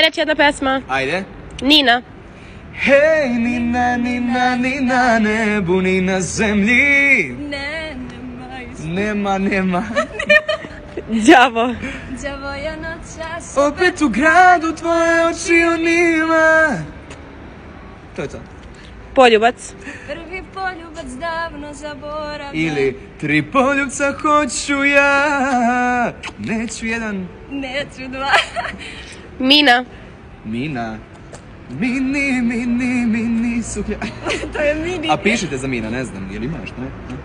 Reći jedna pesma. Ajde. Nina. Hej, Nina, Nina, ni na nebu, ni na zemlji. Ne, nema Nema, nema. Đavo. Đavoja noćas Opet u gradu tvoje oči u njima. To je to. Poljubac. Prvi poljubac davno zaboravljen Ili tri poljubca hoću ja. Neću jedan. Neću dva Mina. Mina. Mini, mini, mini suklja. To je mini A pišite za Mina, ne znam, jel imaš, ne?